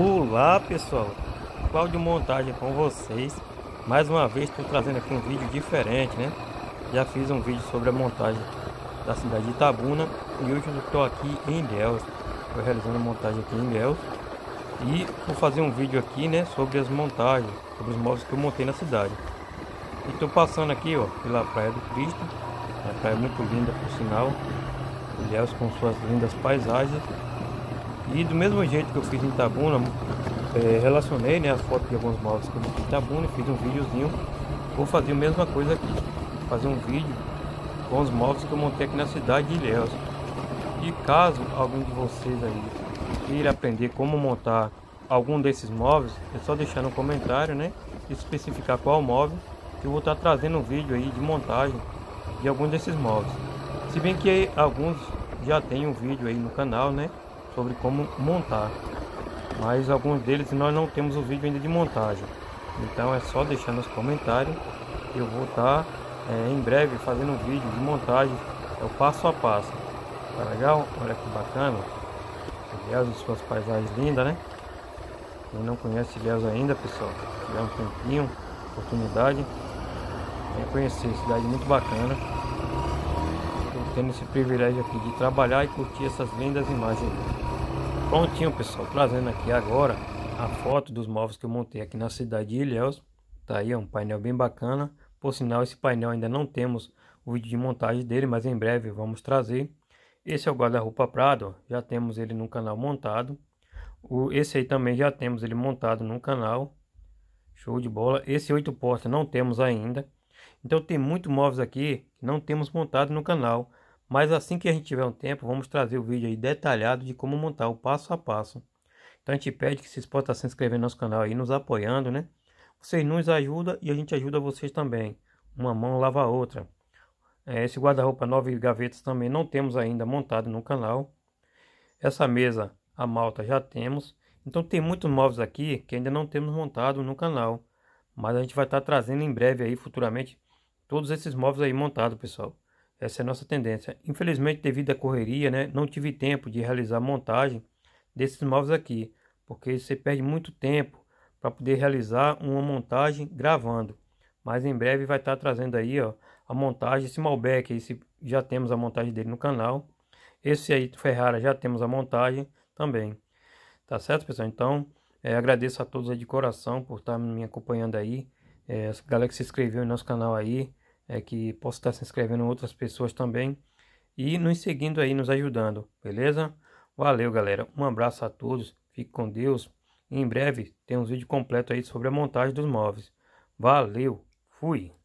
Olá pessoal, Cláudio Montagem com vocês? Mais uma vez estou trazendo aqui um vídeo diferente né? Já fiz um vídeo sobre a montagem da cidade de Itabuna E hoje eu estou aqui em Ilhéus. Estou realizando a montagem aqui em Ilhéus. E vou fazer um vídeo aqui né sobre as montagens Sobre os móveis que eu montei na cidade. Estou passando aqui ó pela Praia do Cristo. Uma praia muito linda por sinal. Ilhéus com suas lindas paisagens e do mesmo jeito que eu fiz em Itabuna, é, relacionei né, a foto de alguns móveis que eu fiz em Itabuna e fiz um videozinho. Vou fazer a mesma coisa aqui. Fazer um vídeo com os móveis que eu montei aqui na cidade de Ilhéus. E caso algum de vocês aí queira aprender como montar algum desses móveis, é só deixar no comentário, né? Especificar qual móvel que eu vou estar trazendo um vídeo aí de montagem de algum desses móveis. Se bem que alguns já tem um vídeo aí no canal, né? Sobre como montar. Mas alguns deles nós não temos o vídeo ainda de montagem. Então é só deixar nos comentários. Eu vou estar é, em breve fazendo um vídeo de montagem. É o passo a passo. Tá legal? Olha que bacana. Ilhéus e suas paisagens lindas, né? Quem não conhece Ilhéus ainda, pessoal, tiver um tempinho, oportunidade, vem conhecer. Cidade muito bacana tendo esse privilégio aqui de trabalhar e curtir essas lindas imagens. Prontinho pessoal, trazendo aqui agora a foto dos móveis que eu montei aqui na cidade de Ilhéus. Tá aí, é um painel bem bacana. Por sinal, esse painel ainda não temos o vídeo de montagem dele, mas em breve vamos trazer. Esse é o guarda-roupa Prado, já temos ele no canal montado. O, esse aí também já temos ele montado no canal. Show de bola. Esse oito portas não temos ainda. Então tem muitos móveis aqui que não temos montado no canal. Mas assim que a gente tiver um tempo, vamos trazer o vídeo aí detalhado de como montar o passo a passo. Então a gente pede que vocês possam se inscrevendo no nosso canal aí, nos apoiando, né? Vocês nos ajudam e a gente ajuda vocês também. Uma mão lava a outra. É, esse guarda-roupa nove gavetas também não temos ainda montado no canal. Essa mesa, a malta, já temos. Então tem muitos móveis aqui que ainda não temos montado no canal. Mas a gente vai estar trazendo em breve aí, futuramente, todos esses móveis aí montados, pessoal. Essa é a nossa tendência. Infelizmente, devido à correria, né, não tive tempo de realizar a montagem desses móveis aqui, porque você perde muito tempo para poder realizar uma montagem gravando. Mas em breve vai estar trazendo aí ó, a montagem, esse Malbec, esse, já temos a montagem dele no canal. Esse aí do Ferrara já temos a montagem também. Tá certo, pessoal? Então, é, agradeço a todos de coração por estar me acompanhando aí. É, galera que se inscreveu no nosso canal aí é, que possa estar se inscrevendo outras pessoas também e nos seguindo aí, nos ajudando, beleza? Valeu, galera. Um abraço a todos. Fique com Deus. E em breve tem um vídeo completo aí sobre a montagem dos móveis. Valeu. Fui.